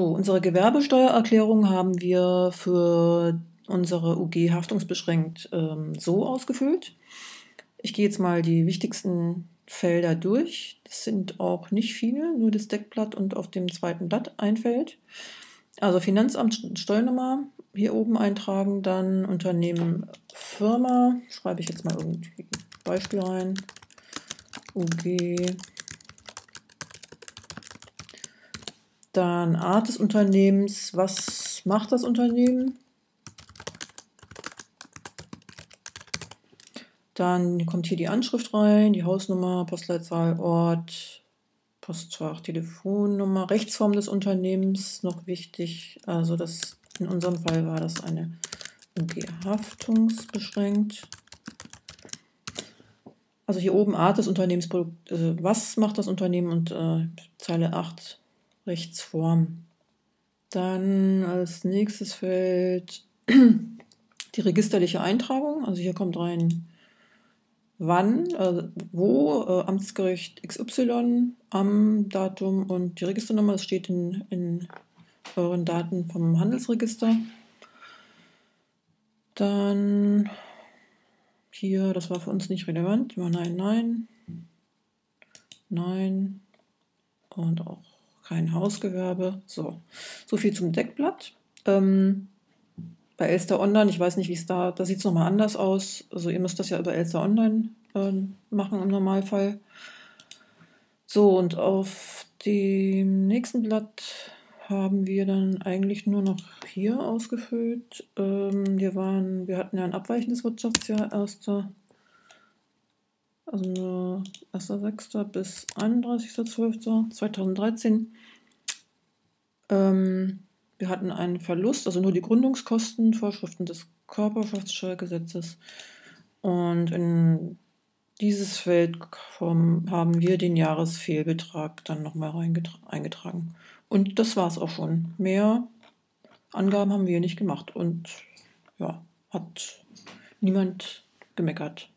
So, unsere Gewerbesteuererklärung haben wir für unsere UG haftungsbeschränkt ähm, so ausgefüllt. Ich gehe jetzt mal die wichtigsten Felder durch. Das sind auch nicht viele, nur das Deckblatt und auf dem zweiten Blatt ein Feld. Also Finanzamt Steuernummer hier oben eintragen, dann Unternehmen Firma, schreibe ich jetzt mal irgendwie Beispiel rein. UG. Dann Art des Unternehmens, was macht das Unternehmen? Dann kommt hier die Anschrift rein, die Hausnummer, Postleitzahl, Ort, Postfach, Telefonnummer, Rechtsform des Unternehmens, noch wichtig. Also das, in unserem Fall war das eine UG haftungsbeschränkt. Also hier oben Art des Unternehmensprodukts, also was macht das Unternehmen und äh, Zeile 8 Rechtsform. Dann als nächstes Feld die registerliche Eintragung. Also hier kommt rein wann, äh, wo, äh, Amtsgericht XY, am Datum und die Registernummer. Das steht in, in euren Daten vom Handelsregister. Dann hier, das war für uns nicht relevant. Nein, nein, nein und auch kein Hausgewerbe. So, so viel zum Deckblatt. Ähm, bei Elster Online, ich weiß nicht, wie es da, da sieht es nochmal anders aus. Also ihr müsst das ja über Elster Online äh, machen im Normalfall. So, und auf dem nächsten Blatt haben wir dann eigentlich nur noch hier ausgefüllt. Ähm, wir, waren, wir hatten ja ein abweichendes Wirtschaftsjahr, 1. Also 1.6. bis 31.12.2013. Ähm, wir hatten einen Verlust, also nur die Gründungskosten, Vorschriften des Körperschaftssteuergesetzes. Und in dieses Feld haben wir den Jahresfehlbetrag dann nochmal eingetragen. Und das war es auch schon. Mehr Angaben haben wir nicht gemacht. Und ja, hat niemand gemeckert.